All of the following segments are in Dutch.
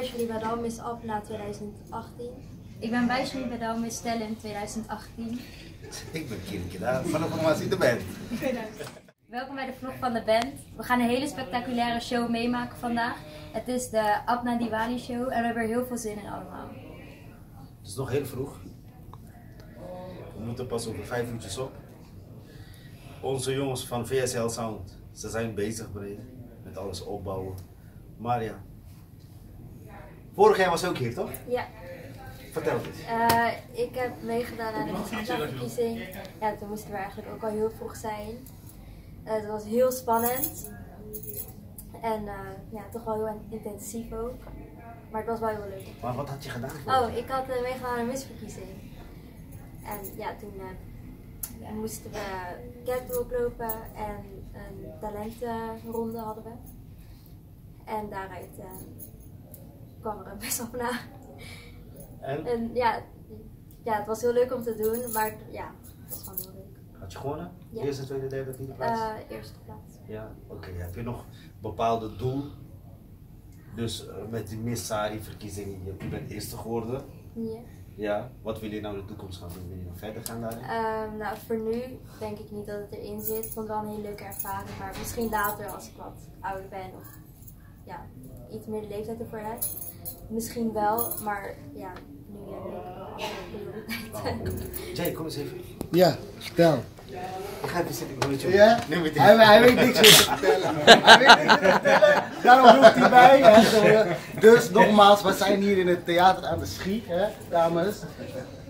Vaishali Badal, Miss Apna 2018. Ik ben Vaishali Badal, Miss Stellen in 2018. Ik ben Kirke daar van de formatie De Band. Welkom bij de vlog van de band. We gaan een hele spectaculaire show meemaken vandaag. Het is de Apna Diwali show en we hebben er heel veel zin in allemaal. Het is nog heel vroeg. We moeten pas over vijf uurtjes op. Onze jongens van VSL Sound, ze zijn bezig met alles opbouwen. Maar ja, vorig jaar was ook hier toch? Ja, Vertel het eens. eh, ik heb meegedaan aan de verkiezing. Ja, toen moesten we eigenlijk ook al heel vroeg zijn. Eh, het was heel spannend. En eh, ja, toch wel heel intensief ook. Maar het was wel heel leuk. Maar wat had je gedaan? Oh, ik had meegedaan aan een misverkiezing. En ja, toen moesten we catwalk lopen en een talentenronde hadden we. En daaruit kwam er best op na. En En ja, ja, het was heel leuk om te doen, maar ja, het was gewoon heel leuk. had je gewonnen? Ja. Eerste, tweede, derde, vierde plaats? Eh, eerste plaats. Ja, oké. Heb je nog een bepaalde doel? Dus eh, met die Miss Sari verkiezingen, je je bent eerste geworden. Ja. Ja, wat wil je nou in de toekomst gaan doen? Wil je nog verder gaan daarin? Ehm, nou, voor nu denk ik niet dat het erin zit. Ik vond het wel een hele leuke ervaring, maar misschien later als ik wat ouder ben of ja, iets meer de leeftijd ervoor heb. Misschien wel, maar ja, nu heb ik wel andere prioriteiten. Jay, kom eens even. Ja, vertel. Ik ga even zitten, ik je. Ja? Nu Hij, hij weet niks meer te vertellen. Hij weet niks meer te vertellen. Daarom roept hij bij. Hè. Dus nogmaals, we zijn hier in het theater aan de Schie, hè, dames.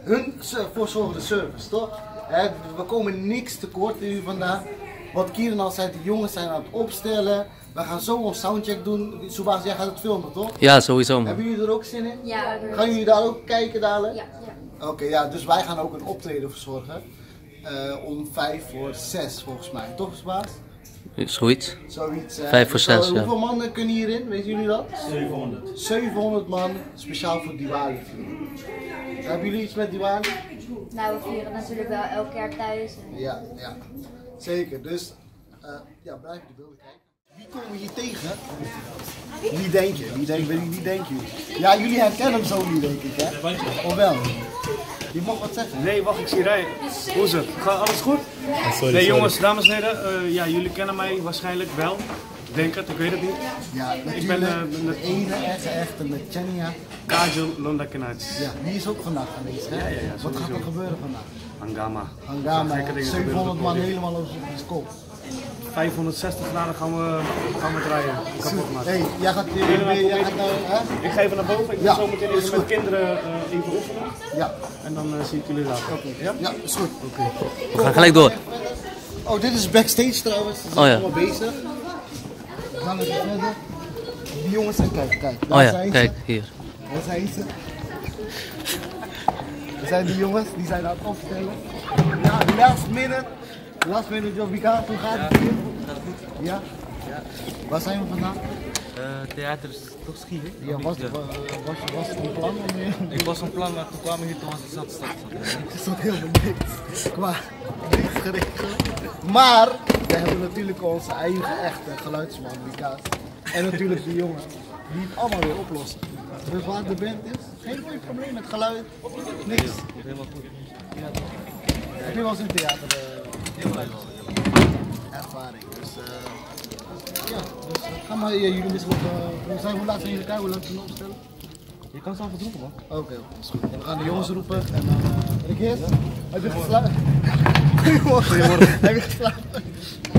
Hun voorzorgende service, toch? Hè, we komen niks tekort hier vandaag. Wat Kieran al zei, de jongens zijn aan het opstellen. We gaan zo een soundcheck doen. Subas, jij gaat het filmen, toch? Ja, sowieso man. Hebben jullie er ook zin in? Ja, Gaan jullie daar ook kijken dadelijk? ja, ja. Oké, ja, dus wij gaan ook een optreden verzorgen. Eh, om vijf voor zes volgens mij, toch Spaas? Zoiets. Zoiets. eh. Vijf voor zes, ja. Hoeveel mannen kunnen hierin, weten jullie dat? 700. 700 man, speciaal voor Diwali. Hebben jullie iets met Diwali? Nou, we vieren natuurlijk wel elk jaar thuis. En Ja, ja. Zeker, dus eh, ja, blijf de beelden kijken. Wie komen we hier tegen? Wie denk je? Wie denk, wie, wie denk je? Ja, jullie herkennen hem zo niet, denk ik, hè? Of wel? Je mag wat zeggen. Nee, wacht, ik zie rijden. Hoe is het? Gaat alles goed? nee, jongens, dames en heren, eh, ja, jullie kennen mij waarschijnlijk wel. Ik denk het, ik weet het niet. Ja, Ik ben eh, de ene echte, echte met Chania. Kajal Londakenats. Ja, die is ook vandaag geweest, hè? Ja, ja, ja, Wat gaat er gebeuren vandaag? Hangama. Hangama, Gekke dingen 700 gebeuren man helemaal op zijn kop. 560 graden gaan we, gaan we draaien. Kapot maken. Hey, jij gaat, jij nou, hè? Ik ga even naar boven. Ik Ja, ga zo meteen even met kinderen eh, even oefenen. Ja, En dan eh, zie ik jullie later. Ja? ja, is goed. We gaan gelijk door. Oh, dit is backstage trouwens. Ze zijn Oh ja. allemaal bezig. We gaan even verder. Die jongens zijn, kijk, kijk. Daar Oh ja, zijn ze. kijk, hier. Daar zijn ze. Zijn die jongens, die zijn aan het opstellen. Ja, last minute. Last minute job, hoe gaat het hier? Gaat goed. Ja? Ja. Waar zijn we vandaan? theater is toch schier? Ja, was, was, was, was het een plan om? Ik was van plan, maar toen kwamen we hier, toen was het zat, zat, zat. Het stond helemaal niks. Qua niks geregeld. Maar we hebben natuurlijk onze eigen echte geluidsman, Vika's. En natuurlijk die jongen die het allemaal weer oplossen. Dus waar de band is, geen mooi probleem met geluid, niks. Helemaal goed. Heb je wel eens in theater eh, ervaring? Dus eh, ja, dus eh, ga maar, ja, jullie misschien op, eh, hoe, zijn, hoe laat zijn jullie kijken, hoe lang zijn jullie opstellen? Je kan zelf roepen man. Oké, oké, is goed. We gaan de jongens roepen en dan. Uh, eerst? Heb je geslapen? Goedemorgen. Heb je geslapen?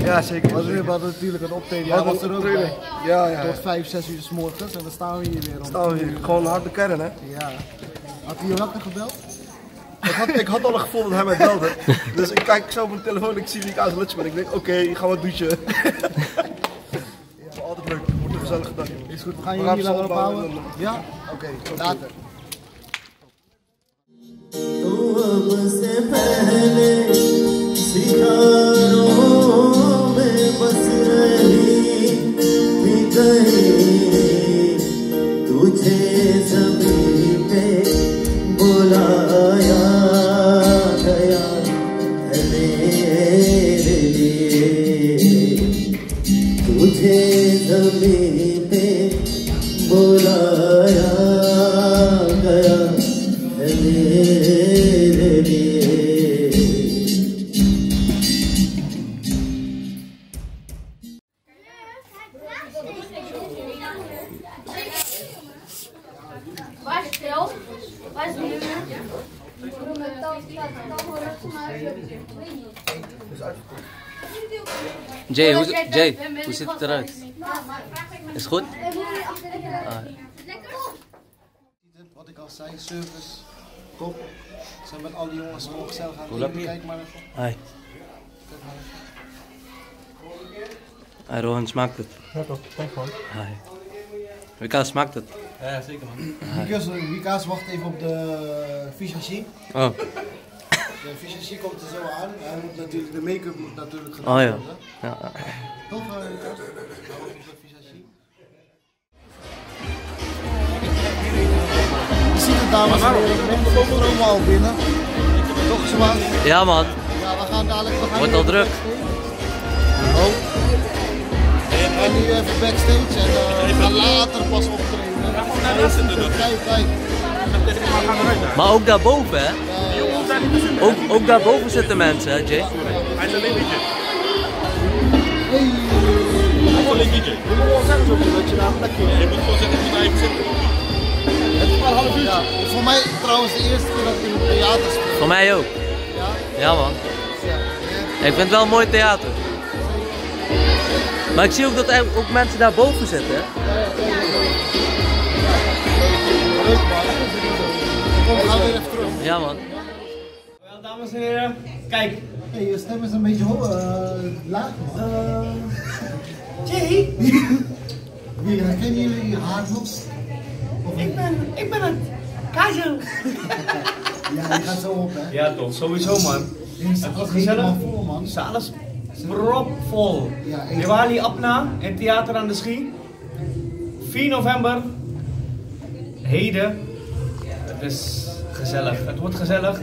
Ja, zeker. Was, zeker. We hadden natuurlijk een optreden. Ja, was er ook bij. Ja, ja, Tot 5, 6 uur s morgens en we staan we hier weer om. Staan we hier, gewoon harde kern hè? Ja. Had hij je gebeld? Ik had, ik had al een gevoel dat hij mij belde. dus ik kijk zo op mijn telefoon ik zie niet aan het maar Ik denk, oké, ik ga wat douchen. ja. Altijd leuk, wordt een gezellige dag. Is goed, we gaan jullie hier langer ophouden. Ja? Oké, tot later. Jay, hoe ziet het eruit? Is het goed? Ah, Wat ik al zei, service, top. Zijn met al die jongens gewoon gezellig aan Hoe het laat eten. niet? Kijk maar even. hi. Hi Rohan, smaakt het? Ja toch. Hi. Wika, smaakt het? Ja, zeker man. Wieka's, Wieka's wacht even op de visagie. Oh, De visagie komt er zo aan. Hij moet natuurlijk, de make-up moet natuurlijk gedaan oh ja. worden. ja. ja. Toch, de visagie. Je ziet het dames en heren, mensen komen allemaal binnen. Toch zwaar? Ja man, Ja, we gaan dadelijk... We wordt al druk. Oh. We gaan nu even backstage en eh, we gaan later pas optreden. Kijk, kijk. Maar ook daarboven hè? Ook, ook daarboven zitten mensen hè Jay? Hij is alleen DJ. Hey. Hij is alleen DJ. Je moet wel zeggen zo dat je daar een plekje Je moet gewoon zeggen dat hij even zit. Het is maar een half uurtje. Ja, voor mij trouwens de eerste keer dat ik in het theater speel. Voor mij ook. Ja? Ja man. Ja. Ik vind het wel een mooi theater. Maar ik zie ook dat er ook mensen zitten weer even terug. Ja man. Wel, dames en heren, kijk. Hey, je stem is een beetje uh, laag man. Jay, Wie herkennen jullie haar nog? Of ik ben, ik ben het. Kajel. Ja, die gaat zo op hè. Ja toch, sowieso man. Het was vol man. Is propvol. Ja. Diwali Apna in Theater aan de Schie. 4 november. Heden. Het is gezellig. Het wordt gezellig.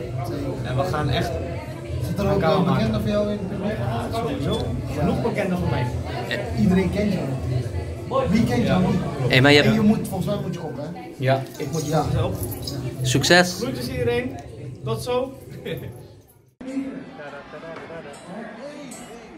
En we gaan echt Zit er ook wel bekenden van jou in het publiek? sowieso genoeg bekenden van mij. Iedereen kent jou. Wie kent jou niet? Hey, maar je En je hebt moet, volgens mij moet je op hè. Ja, ik moet Ja. je op. succes. Groetjes iedereen. Tot zo.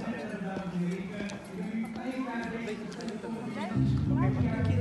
Ja. Ja. Ja. Ja. Ja. Ja. Ja. Ja. Ja. Ja.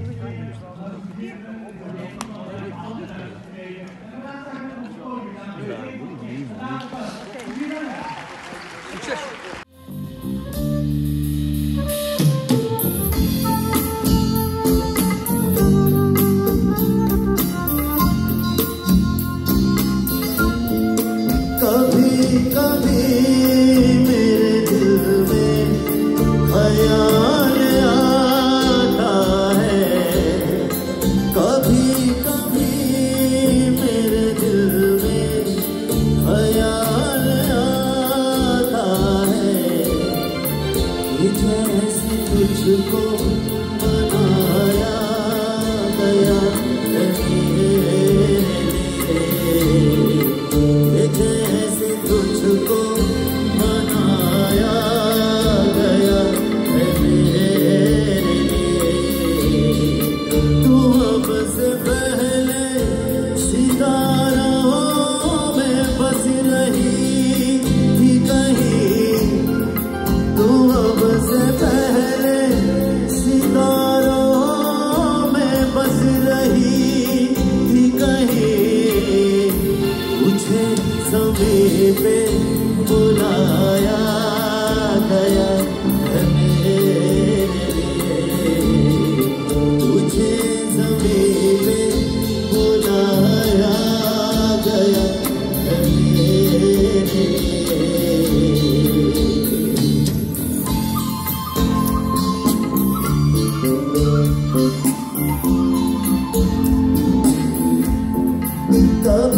Don't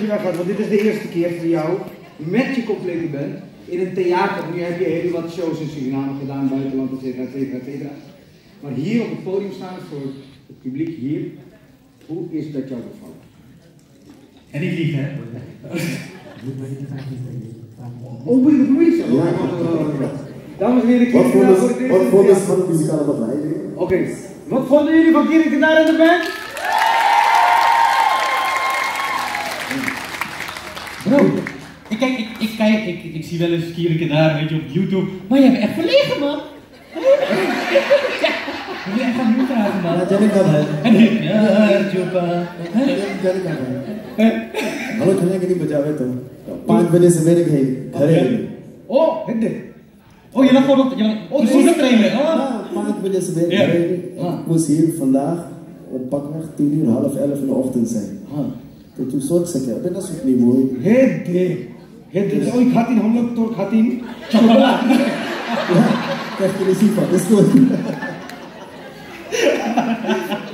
je weggaat, want dit is de eerste keer voor jou met je complete band in een theater. Nu heb je heel wat shows in Suriname gedaan, buitenland, et cetera, et cetera, et cetera. Maar hier op het podium staan voor het publiek hier, hoe is dat jou bevallen? En ik lieg, hè? Oh, ben je het moeite? Dames en heren, Wat vonden voor ze van de muzikale begeleiding? Oké, wat vonden jullie van Kieran daar in de band? Bro, ik, kijk, ik, ik, kijk, ik, ik zie wel eens Kierke daar, weet je, op YouTube. Maar je bent echt verlegen, man. Ja, ik wil echt aan vragen, man. Ja, Janik kan het. En ik, ja, Juba. Janik kan het. Hallo, kan ik niet met jou weten? Paard ben deze werk heen. Oh, dit. Oh, je lag gewoon op, je lag, oh, de soort trainer. Oh. Ja, paard ben deze werk heen. Ik moest hier vandaag om pakweg 10 uur, half 11 in de ochtend zijn. Dat soort niet mooi. Hede. Hede. Oh, ik had in handen, toch had in chocolade. Krijg je er zien van, dat is goed.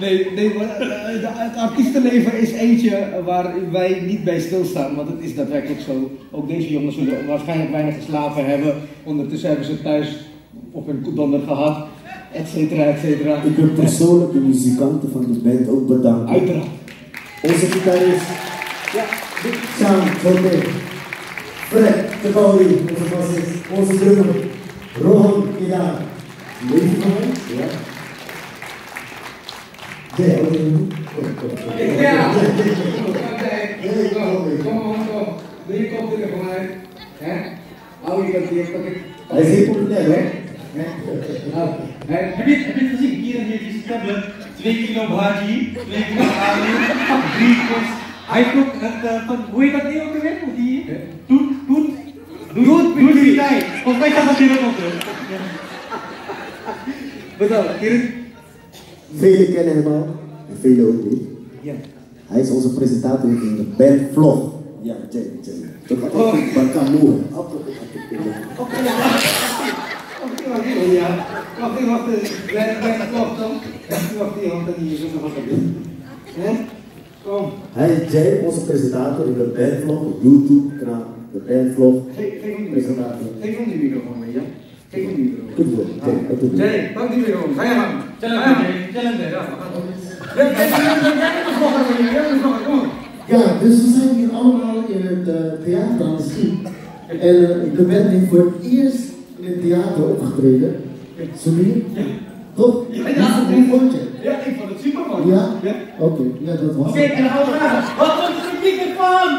Nee, nee, maar eh, de- het artiestenleven is eentje waar wij niet bij stilstaan, want het is daadwerkelijk zo. Ook deze jongens zullen waarschijnlijk weinig geslapen hebben. Ondertussen hebben ze thuis op hun donder gehad, et cetera, et cetera. Ik wil persoonlijk de muzikanten van de band ook bedanken. Uiteraard. 石田です。りっちゃん、京平、フレ、テパウリ、大阪です。大須ルー、ローン、イラー、ルイフマン、で、俺、い、3 kilo bhaji, 3 kilo aloo, 3 course. I cook at the fun. Uwi ka tayo kung ano? Di. Tun tun. Tun tun bitay. Kung kaya sa tiro ko. बताओ किरण Velen kennen hem al, en velen ook niet. Ja. Hij is onze presentator in de Ben Vlog. Ja, Jay, Jay. Dat gaat ook goed, maar kan moe. Oké, oké. Oké, oké. Even, wacht even. Blijf, blijf, wacht dan. Wacht die hand en wat dat doen. Hè? Kom. Hij Jay, onze presentator in de bandvlog, op YouTube kanaal, de bandvlog. Geef geef hem die Presentator. microfoon. Geef hem die microfoon mee, ja? Geef hem die microfoon. Goed zo. Jay, pak die microfoon. Ga je gang. Ja. Kijk, kijk, kijk, kijk, de de dus we zijn hier allemaal in het eh, theater aan de Schie. En uh, de band heeft voor het eerst in het theater opgetreden. Samir? Ja. Toch? Ja, ja. Hoe vond? Ja, ik vond het super. Ja? Oké, ja, dat was Oké, het. en dan gaan we vragen. Wat vond je van het microfoon?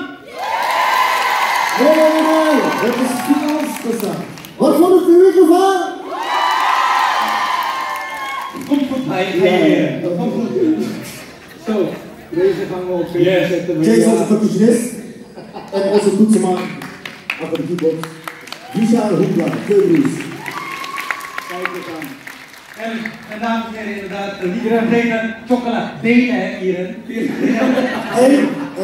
Nee, nee, nee, dat is gezegd. Wat vond je van microfoon? Komt goed. Eh, dat komt goed. Zo, deze gaan we op Yes. zetten. Jay is onze percussionist. En onze toetsenman achter de keyboard. Vishal Hoekla, Keurus. Eens aan. En, en dames en heren, inderdaad, eh, niet vergeten, chocolade. Delen, hè, Kieran. En,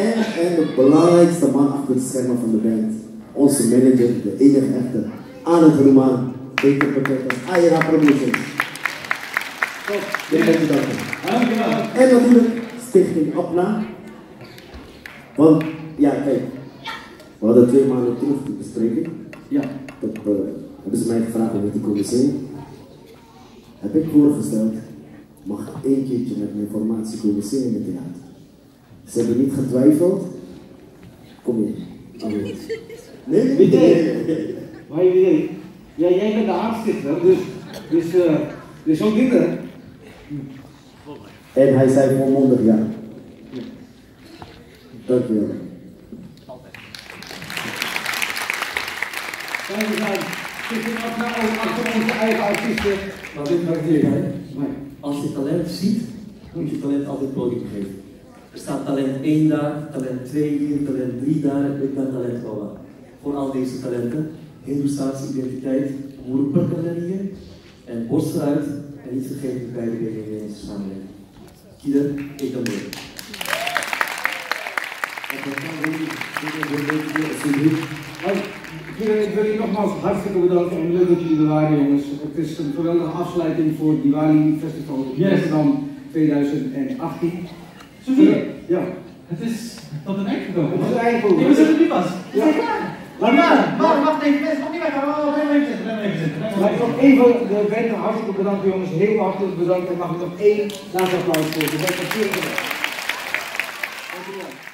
en, en de belangrijkste man achter de schermen van de band. Onze manager, de enige echte, Arend Roman. Beter bekend als Ayra Promotions. Dit moet je danken. En natuurlijk Stichting Apna. Want, ja kijk, we hadden twee maanden terug die bespreking. Ja. Dat eh, hebben ze mij gevraagd om hier te komen zingen. Heb ik voorgesteld, mag ik één keertje met mijn formatie zingen in het theater. Ze hebben niet getwijfeld. Kom hier. Nee, nee, nee. Maar je ja, jij bent de aanstichter, dus, dus, eh, dus zo'n kinderen. En hij zei volmondig ja. Dankjewel. Kijk eens aan. Zit je nog nou achter onze eigen artiesten? Is dat hier, hè? Nee. Als je talent ziet, moet je talent altijd podium geven. Er staat talent 1 daar, talent 2 hier, talent 3 daar en ik ben talent Lola. Voor al deze talenten, Hindoestaanse identiteit, hier en borst vooruit en niet vergeten de beide deze samenleving. Kieder, ik dan mee. Ik wil je nogmaals hartstikke bedanken en leuk dat jullie er waren, jongens. Het is een geweldige afsluiting voor het Diwali Festival in. Amsterdam 2018. Sophie, Ja. het is tot een eind gekomen. Het is eigenlijk Ik wist dat het niet was. Ja. Laat maar, maar wacht even, mensen, nog niet weg. Oh, blijf even zitten, blijf even zitten. Laat ik nog even de band hartelijk bedanken jongens, heel hartelijk bedankt. En mag ik nog één laatste applaus voor de band. Dankjewel.